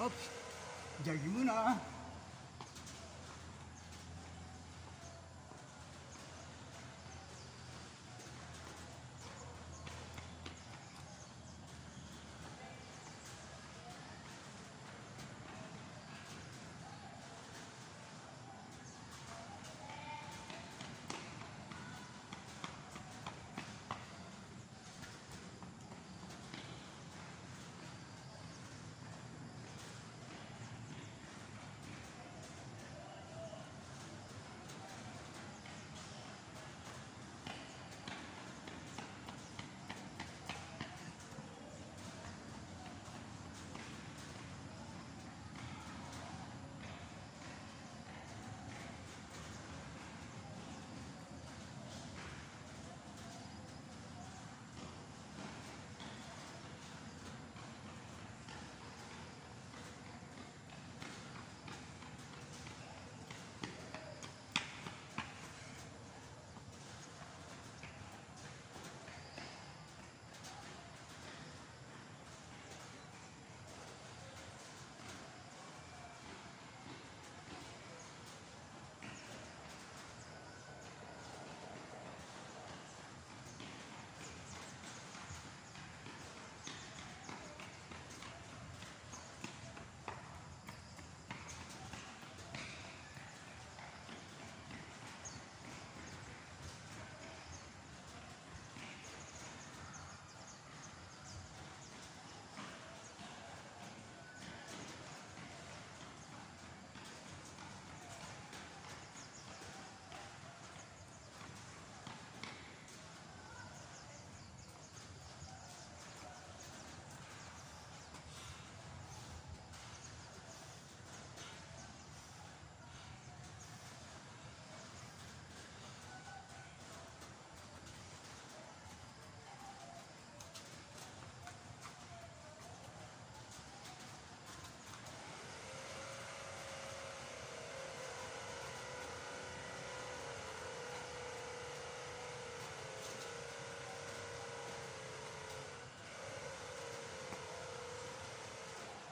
hop, giờ dữ nữa.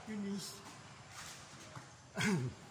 Finish.